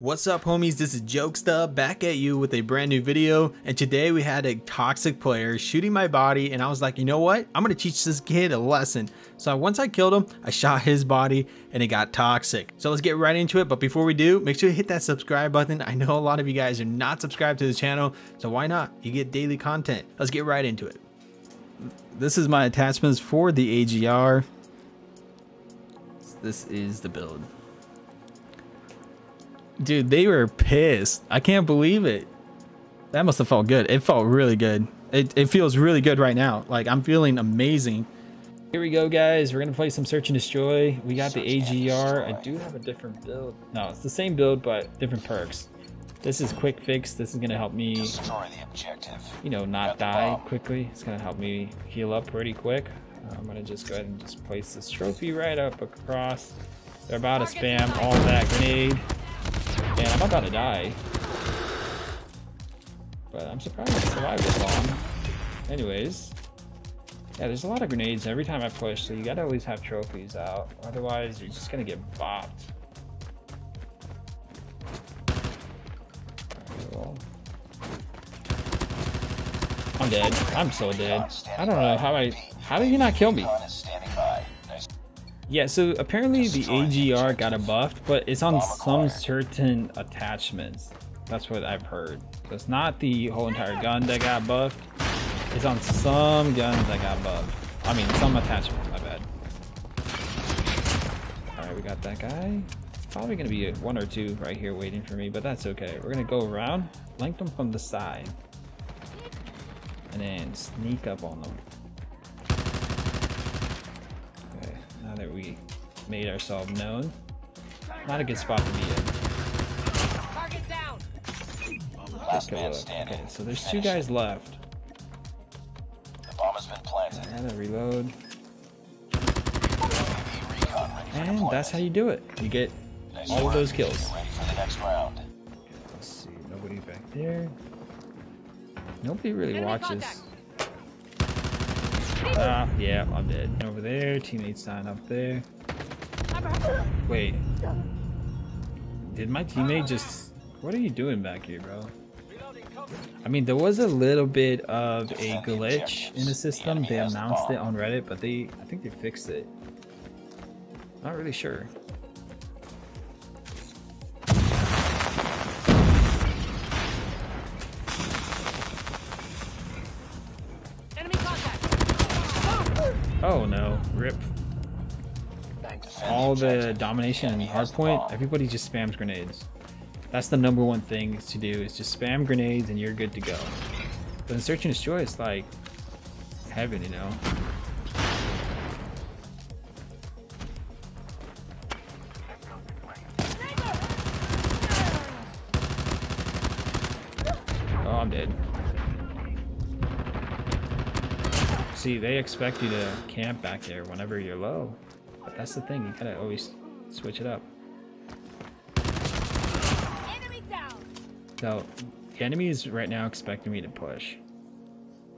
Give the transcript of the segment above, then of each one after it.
What's up homies, this is Jokesta back at you with a brand new video and today we had a toxic player shooting my body and I was like, you know what? I'm gonna teach this kid a lesson. So once I killed him, I shot his body and it got toxic. So let's get right into it, but before we do, make sure you hit that subscribe button. I know a lot of you guys are not subscribed to the channel, so why not? You get daily content. Let's get right into it. This is my attachments for the AGR. This is the build. Dude, they were pissed. I can't believe it. That must have felt good. It felt really good. It, it feels really good right now. Like, I'm feeling amazing. Here we go, guys. We're going to play some Search and Destroy. We got the AGR. I do have a different build. No, it's the same build, but different perks. This is quick fix. This is going to help me, destroy the objective. you know, not die quickly. It's going to help me heal up pretty quick. I'm going to just go ahead and just place this trophy right up across. They're about to spam all that grenade. Man, I'm about to die. But I'm surprised I survived this long. Anyways. Yeah, there's a lot of grenades every time I push, so you gotta always have trophies out. Otherwise, you're just gonna get bopped. I'm dead. I'm so dead. I don't know how I... How did he not kill me? Yeah, so apparently the AGR got a buffed, but it's on some certain attachments. That's what I've heard. So it's not the whole entire gun that got buffed. It's on some guns that got buffed. I mean, some attachments, my bad. Alright, we got that guy. Probably going to be one or two right here waiting for me, but that's okay. We're going to go around, flank them from the side, and then sneak up on them. That we made ourselves known. Not a good spot to be in. Target down. Last man standing. Okay, so there's two guys left. The bomb has been planted. And a reload. And that's how you do it. You get all of those kills. Ready for the next round. let's see, nobody back there. Nobody really watches. Ah, yeah, I'm dead. Over there, teammates sign up there. Wait. Did my teammate just... What are you doing back here, bro? I mean, there was a little bit of a glitch in the system. They announced it on Reddit, but they... I think they fixed it. Not really sure. All the domination and hardpoint, everybody just spams grenades. That's the number one thing to do is just spam grenades and you're good to go. But in Search and Destroy, it's like heaven, you know? Oh, I'm dead. See, they expect you to camp back there whenever you're low. But that's the thing, you gotta always switch it up. So, the enemy is right now expecting me to push.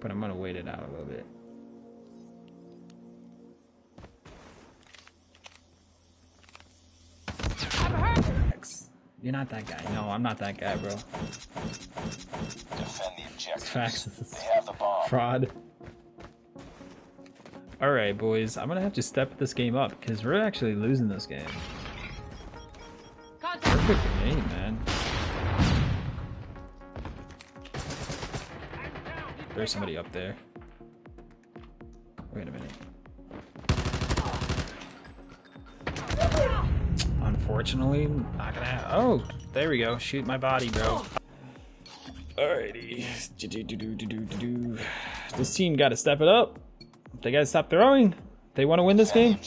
But I'm gonna wait it out a little bit. You're not that guy. No, I'm not that guy, bro. Defend the objective. Facts. They have the bomb. Fraud. Alright, boys. I'm gonna have to step this game up, because we're actually losing this game. Perfect game, man. There's somebody up there. Wait a minute. Unfortunately, not gonna have- Oh! There we go. Shoot my body, bro. Alrighty. This team gotta step it up. They gotta stop throwing. They want to win this game.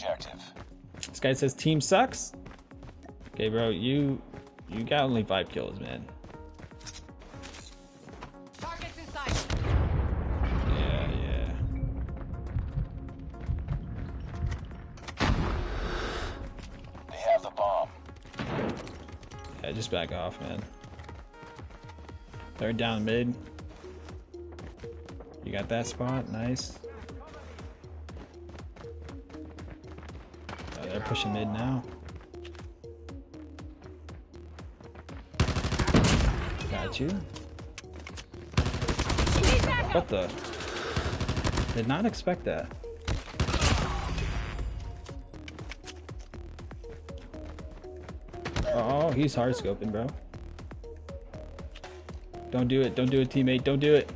This guy says team sucks. Okay, bro, you you got only five kills, man. Yeah, yeah. They have the bomb. Yeah, just back off, man. Third down mid. You got that spot, nice. They're pushing mid now. got you. What the? Did not expect that. Oh, he's hard scoping, bro. Don't do it. Don't do it, teammate. Don't do it.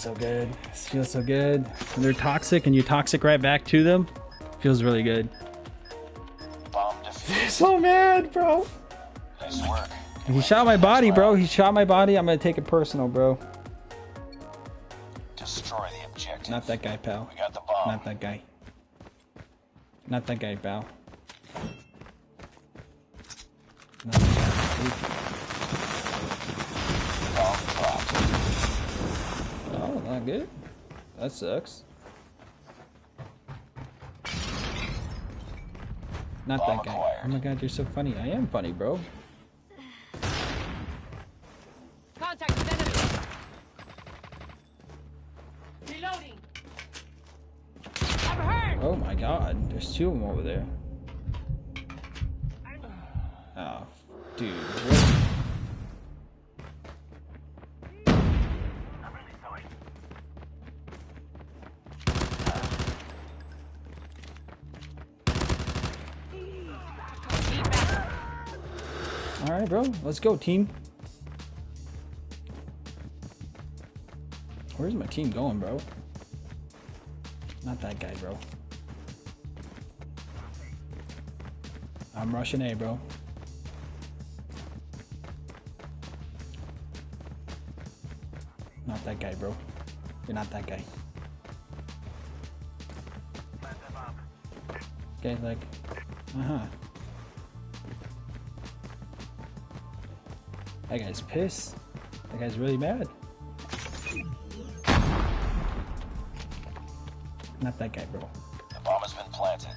Feels so good. This feels so good. When they're toxic and you toxic right back to them, feels really good. So oh, mad, bro. Nice work. He shot my body, bro. He shot my body. I'm gonna take it personal, bro. Destroy the objective. Not that guy, pal. We got the bomb. Not that guy. Not that guy, pal. Not good. That sucks. Not that guy. Oh my god, you're so funny. I am funny, bro. Contact with enemy. Reloading. I'm hurt. Oh my god, there's two of them over there. Oh, dude. Right, bro. Let's go, team. Where's my team going, bro? Not that guy, bro. I'm rushing A, bro. Not that guy, bro. You're not that guy. Okay, like, uh That guy's pissed. That guy's really mad. Not that guy, bro. The bomb has been planted.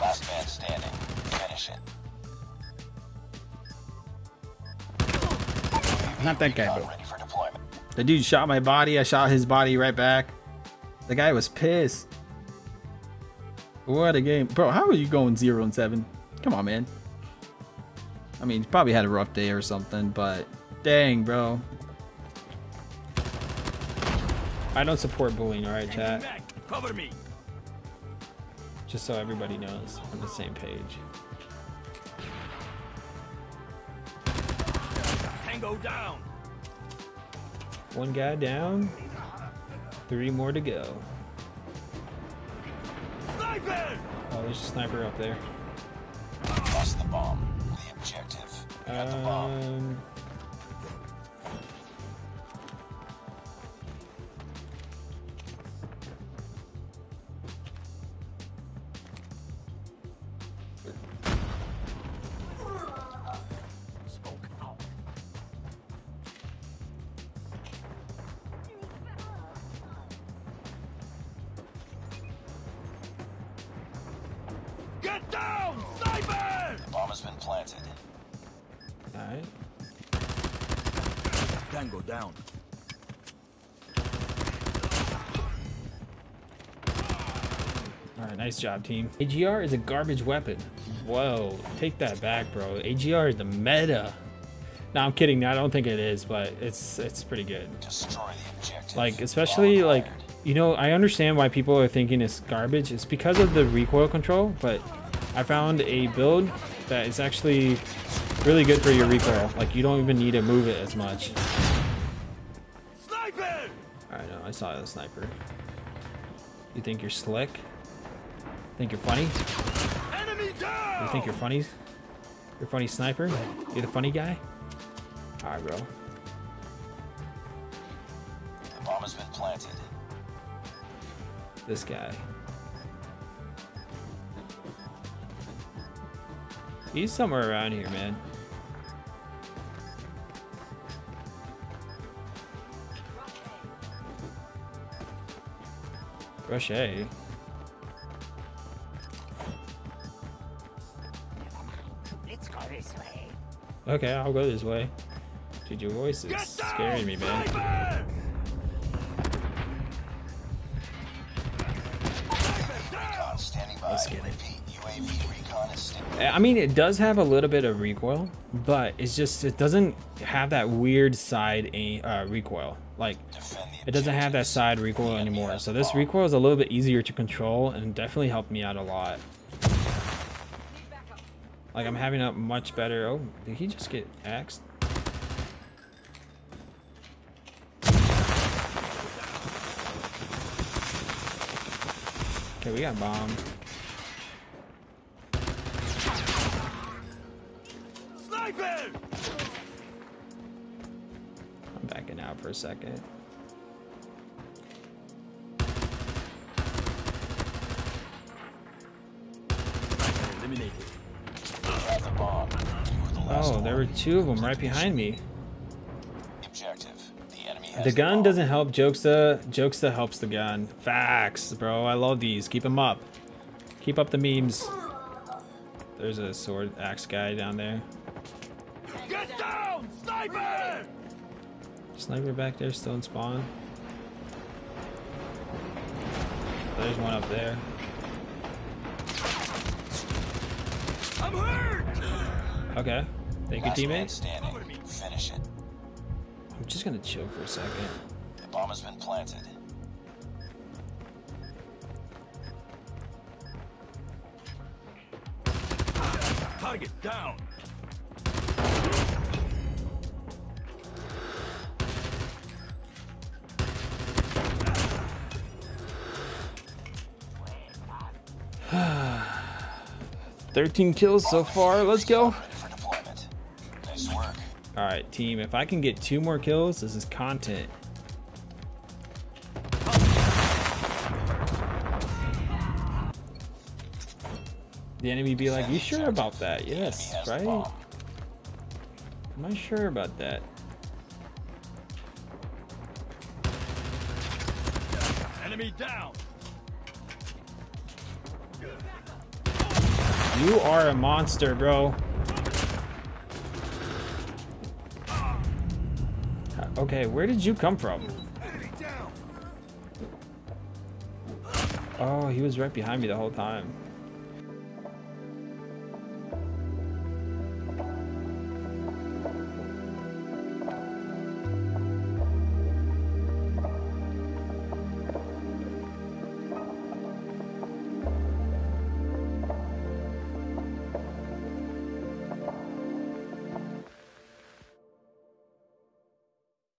Last man standing. Finish it. Not that guy, bro. Ready for deployment. The dude shot my body. I shot his body right back. The guy was pissed. What a game, bro! How are you going zero and seven? Come on, man. I mean, he probably had a rough day or something, but dang, bro. I don't support bullying, all right, chat. Back. Cover me. Just so everybody knows, on the same page. Tango down. One guy down. Three more to go. Sniper. Oh, there's a sniper up there. Lost the bomb. The objective. We got the bomb. Um, planted. all right. Tango down. All right, nice job, team. AGR is a garbage weapon. Whoa, take that back, bro. AGR is the meta. No, I'm kidding. I don't think it is, but it's it's pretty good. Destroy the objective. Like, especially Bomb like, acquired. you know, I understand why people are thinking it's garbage. It's because of the recoil control, but I found a build that is actually really good for your recoil. Like, you don't even need to move it as much. Sniper. I know, I saw the sniper. You think you're slick? Think you're funny? Enemy down. You think you're funny? You're funny sniper? You're the funny guy? Alright, bro. The bomb has been planted. This guy. He's somewhere around here, man. Rush A. Let's go this way. Okay, I'll go this way. Dude, your voice is Get down! scaring me, man. Sniper! Standing by. Let's get it. I mean, it does have a little bit of recoil, but it's just it doesn't have that weird side aim, uh, recoil. Like it doesn't have that side recoil anymore. So this recoil is a little bit easier to control and definitely helped me out a lot. Like I'm having a much better. Oh, did he just get axed? Okay, we got bombed. For a second. Eliminated. Grab the bomb. You were the last Oh, there were two of them right behind me. Objective. The enemy has The gun bomb. doesn't help Jokesta. Jokesta helps the gun. Facts, bro. I love these. Keep them up. Keep up the memes. There's a sword axe guy down there. Get down! Sniper! Sniper back there still in spawn. There's one up there. I'm hurt! Okay. Thank you, Last man teammate. Finish it. I'm just gonna chill for a second. The bomb has been planted. Target down! Thirteen kills so far. Let's go. Ready for deployment. Nice work. All right, team. If I can get two more kills, this is content. The enemy be like, "You sure about that?" Yes, Enemy has the right. Am I sure about that? Enemy down! You are a monster, bro. Okay, where did you come from? Oh, he was right behind me the whole time.